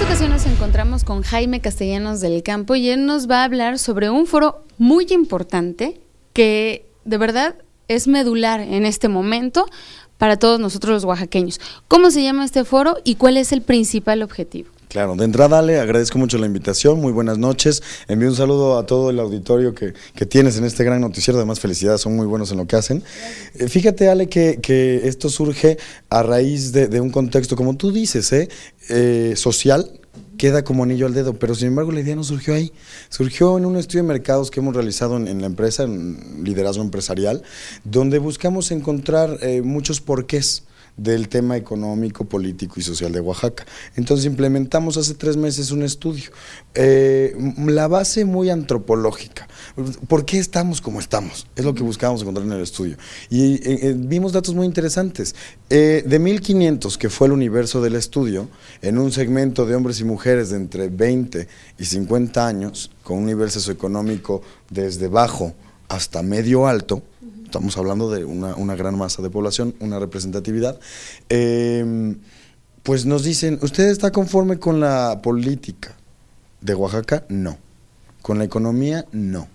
esta ocasión nos encontramos con Jaime Castellanos del Campo y él nos va a hablar sobre un foro muy importante que de verdad es medular en este momento para todos nosotros los oaxaqueños. ¿Cómo se llama este foro y cuál es el principal objetivo? Claro, de entrada le agradezco mucho la invitación, muy buenas noches, envío un saludo a todo el auditorio que, tienes en este gran noticiero, además felicidades, son muy buenos en lo que hacen. Eh, fíjate Ale que, que, esto surge a raíz de, un contexto, como tú dices, ¿eh? Eh, social, queda como anillo al dedo, pero sin embargo la idea no surgió ahí, surgió en un estudio de mercados que hemos realizado en, la empresa, en liderazgo empresarial, donde buscamos encontrar muchos porqués del tema económico, político y social de Oaxaca. Entonces implementamos hace tres meses un estudio, eh, la base muy antropológica. ¿Por qué estamos como estamos? Es lo que buscábamos encontrar en el estudio. Y eh, eh, vimos datos muy interesantes. de 1500, que fue el universo del estudio, en un segmento de hombres y mujeres de entre 20 y 50 años, con un nivel socioeconómico desde bajo hasta medio alto, estamos hablando de una, gran masa de población, una representatividad, eh, pues nos dicen, ¿usted está conforme con la política de Oaxaca? No. ¿Con la economía? No.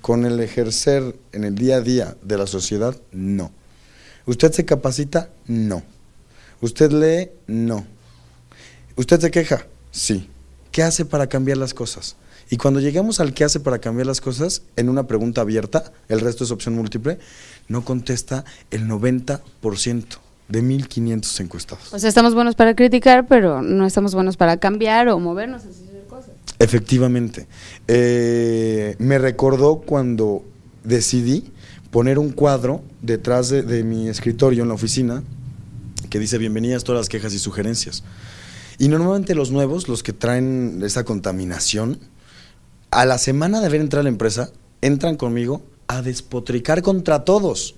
¿Con el ejercer en el día a día de la sociedad? No. ¿Usted se capacita? No. ¿Usted lee? No. ¿Usted se queja? Sí. ¿Qué hace para cambiar las cosas? Y cuando llegamos al qué hace para cambiar las cosas, en una pregunta abierta, el resto es opción múltiple, no contesta el 90% de 1.500 encuestados. O sea, estamos buenos para criticar, pero no estamos buenos para cambiar o movernos, hacer cosas. Efectivamente. Eh, me recordó cuando decidí poner un cuadro detrás de, de mi escritorio en la oficina que dice bienvenidas todas las quejas y sugerencias. Y normalmente los nuevos, los que traen esa contaminación, a la semana de haber entrado a la empresa, entran conmigo a despotricar contra todos.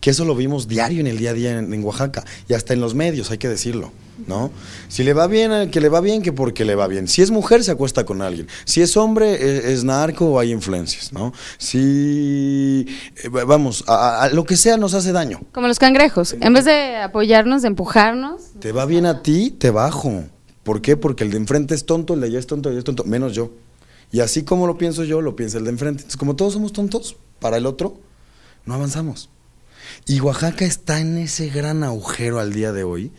Que eso lo vimos diario en el día a día en, Oaxaca y hasta en los medios, hay que decirlo, ¿no? Si le va bien, que le va bien, que porque le va bien. Si es mujer, se acuesta con alguien. Si es hombre, e, es, narco o hay influencias, ¿no? Si, eh, vamos, a, lo que sea nos hace daño. Como los cangrejos, en vez de apoyarnos, de empujarnos. Te va bien a ti, te bajo. ¿Por qué? Porque el de enfrente es tonto, el de allá es tonto, el de allá es tonto, menos yo. Y así como lo pienso yo, lo piensa el de enfrente. Entonces, como todos somos tontos para el otro, no avanzamos. Y Oaxaca está en ese gran agujero al día de hoy.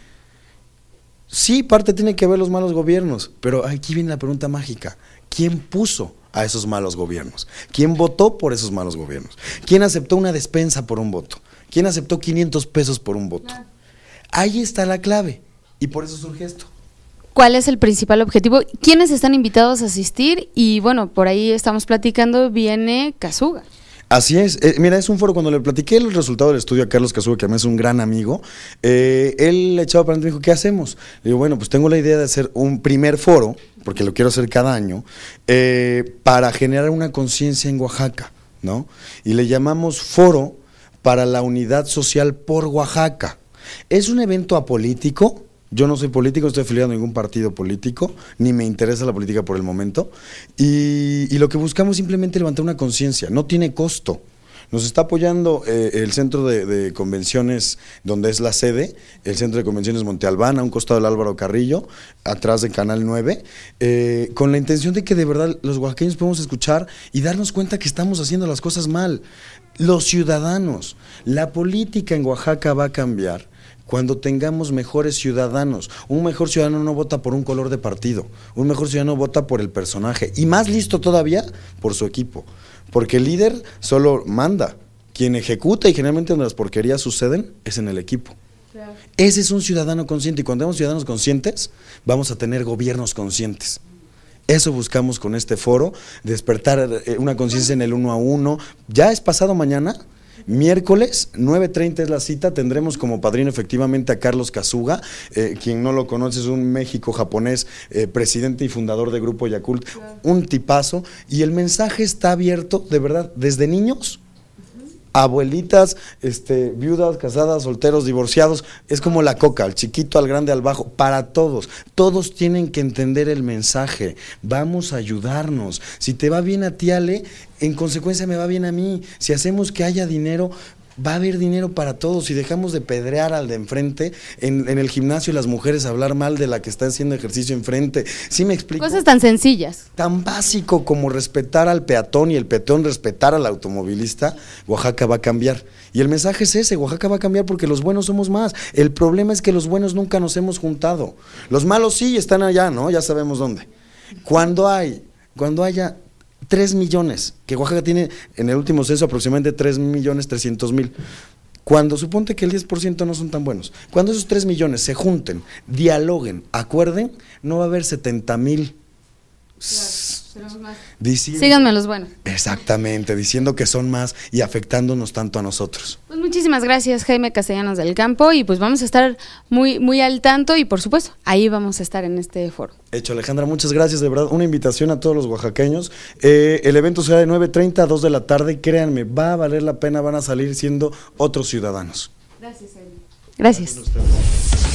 Sí, parte tiene que ver los malos gobiernos, pero aquí viene la pregunta mágica. ¿Quién puso a esos malos gobiernos? ¿Quién votó por esos malos gobiernos? ¿Quién aceptó una despensa por un voto? ¿Quién aceptó 500 pesos por un voto? Ahí está la clave. Y por eso surge esto cuál es el principal objetivo, quiénes están invitados a asistir y bueno, por ahí estamos platicando, viene Casuga. Así es. Eh, mira, es un foro. Cuando le platiqué el resultado del estudio a Carlos Casuga, que además es un gran amigo, eh, él le echaba para adelante dijo, ¿qué hacemos? Le digo, bueno, pues tengo la idea de hacer un primer foro, porque lo quiero hacer cada año, eh, para generar una conciencia en Oaxaca, ¿no? Y le llamamos Foro para la Unidad Social por Oaxaca. Es un evento apolítico, yo no soy político, estoy afiliado a ningún partido político, ni me interesa la política por el momento. Y, lo que buscamos es simplemente levantar una conciencia, no tiene costo. Nos está apoyando eh, el centro de, convenciones donde es la sede, el centro de convenciones Monte Albán, a un costado del Álvaro Carrillo, atrás de Canal 9, eh, con la intención de que de verdad los oaxaqueños podamos escuchar y darnos cuenta que estamos haciendo las cosas mal. Los ciudadanos, la política en Oaxaca va a cambiar cuando tengamos mejores ciudadanos. Un mejor ciudadano no vota por un color de partido, un mejor ciudadano vota por el personaje y más listo todavía por su equipo, porque el líder solo manda, quien ejecuta y generalmente donde las porquerías suceden es en el equipo. Ese es un ciudadano consciente y cuando tenemos ciudadanos conscientes vamos a tener gobiernos conscientes. Eso buscamos con este foro, despertar eh, una conciencia en el uno a uno. Ya es pasado mañana, Miércoles, 9.30 es la cita, tendremos como padrino efectivamente a Carlos Kazuga, eh, quien no lo conoce es un México-japonés, eh, presidente y fundador de Grupo Yakult, un tipazo, y el mensaje está abierto, de verdad, desde niños abuelitas, este, viudas, casadas, solteros, divorciados, es como la coca, al chiquito, al grande, al bajo, para todos. Todos tienen que entender el mensaje. Vamos a ayudarnos. Si te va bien a ti, Ale, en consecuencia me va bien a mí. Si hacemos que haya dinero, va a haber dinero para todos. Si dejamos de pedrear al de enfrente, en, en el gimnasio las mujeres hablar mal de la que está haciendo ejercicio enfrente. ¿Sí me explico? Cosas tan sencillas. tan básico como respetar al peatón y el peatón respetar al automovilista, Oaxaca va a cambiar. Y el mensaje es ese, Oaxaca va a cambiar porque los buenos somos más. El problema es que los buenos nunca nos hemos juntado. Los malos sí están allá, ¿no? Ya sabemos dónde. Cuando hay, cuando haya 3 millones, que Oaxaca tiene en el último censo aproximadamente 3 millones 300 mil. Cuando suponte que el 10% no son tan buenos, cuando esos 3 millones se junten, dialoguen, acuerden, no va a haber 70 mil diciendo, Síganme los buenos. Exactamente, diciendo que son más y afectándonos tanto a nosotros. Pues muchísimas gracias, Jaime Castellanos del Campo, y pues vamos a estar muy, muy al tanto y por supuesto, ahí vamos a estar en este foro. Hecho, Alejandra, muchas gracias. De verdad, una invitación a todos los oaxaqueños. Eh, el evento será de 9.30 a 2 de la tarde. Créanme, va a valer la pena, van a salir siendo otros ciudadanos. Gracias, Jaime. Gracias. Gracias.